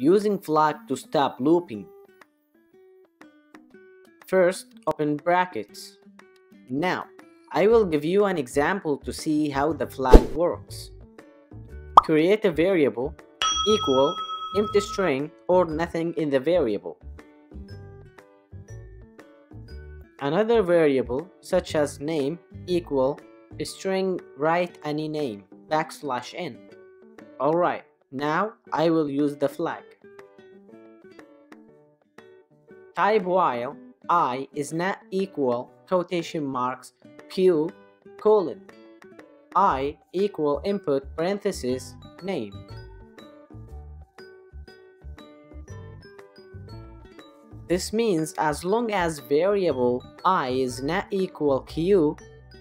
using flag to stop looping. First, open brackets. Now, I will give you an example to see how the flag works. Create a variable equal empty string or nothing in the variable. Another variable such as name equal string write any name backslash n. Alright, now I will use the flag. Type while i is not equal quotation marks q colon i equal input parenthesis name. This means as long as variable i is not equal q,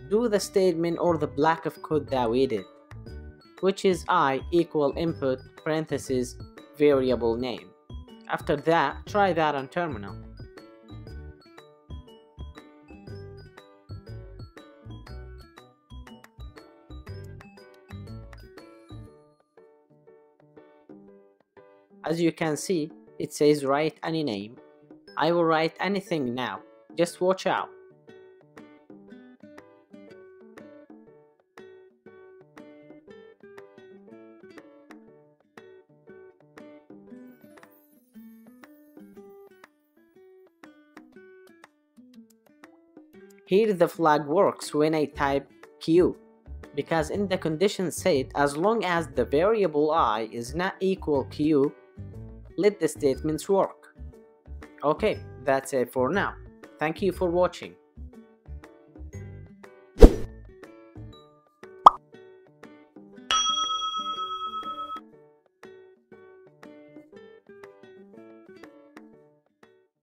do the statement or the block of code that we did, which is i equal input parenthesis variable name. After that, try that on terminal. As you can see, it says write any name I will write anything now. Just watch out. Here the flag works when I type q because in the condition set as long as the variable i is not equal q let the statements work Okay, that's it for now. Thank you for watching.